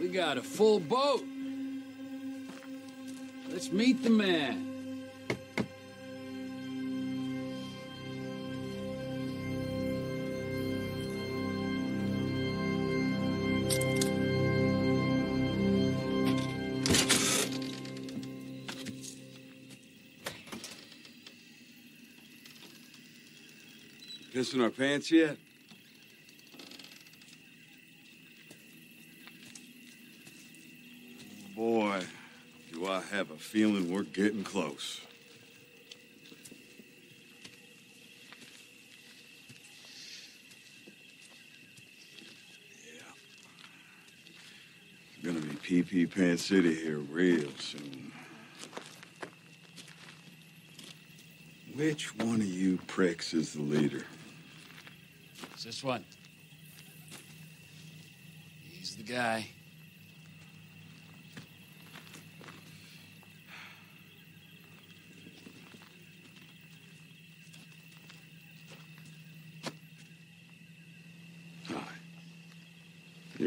We got a full boat. Let's meet the man. Pissing our pants yet? Boy, do I have a feeling we're getting close. Yeah. Gonna be PP Pan City here real soon. Which one of you pricks is the leader? It's this one. He's the guy.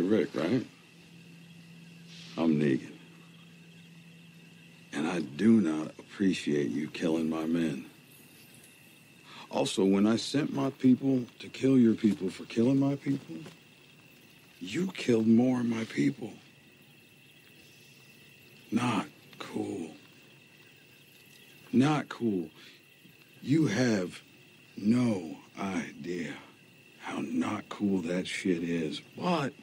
Rick, right? I'm Negan. And I do not appreciate you killing my men. Also, when I sent my people to kill your people for killing my people, you killed more of my people. Not cool. Not cool. You have no idea how not cool that shit is. But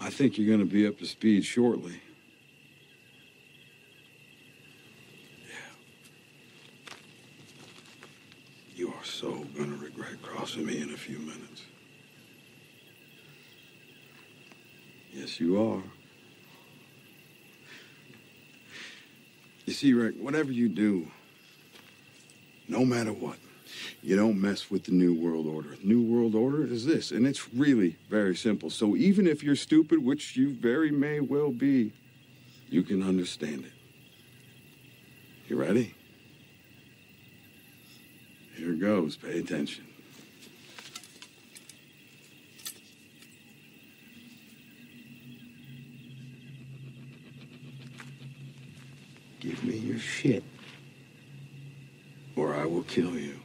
I think you're going to be up to speed shortly. Yeah. You are so gonna regret crossing me in a few minutes. Yes, you are. You see, Rick, whatever you do, no matter what, you don't mess with the New World Order. New World Order is this, and it's really very simple. So even if you're stupid, which you very may well be, you can understand it. You ready? Here goes. Pay attention. Give me your shit, or I will kill you.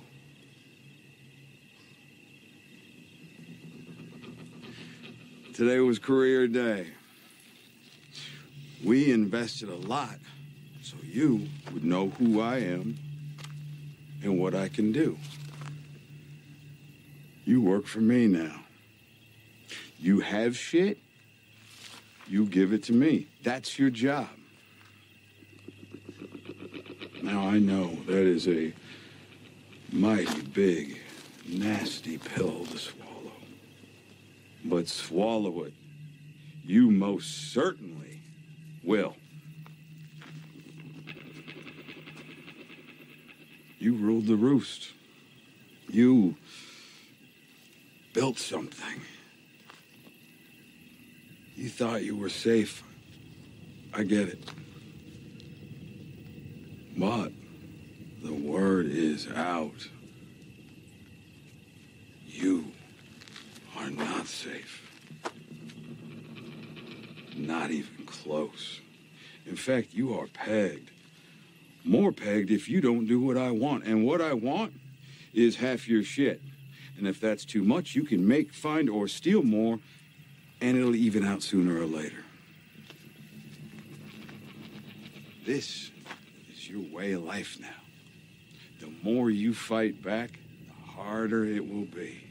Today was career day. We invested a lot so you would know who I am and what I can do. You work for me now. You have shit, you give it to me. That's your job. Now, I know that is a mighty big, nasty pill to swallow. But swallow it. You most certainly will. You ruled the roost. You built something. You thought you were safe. I get it. But the word is out. You are not safe. Not even close. In fact, you are pegged. More pegged if you don't do what I want. And what I want is half your shit. And if that's too much, you can make, find, or steal more, and it'll even out sooner or later. This is your way of life now. The more you fight back, the harder it will be.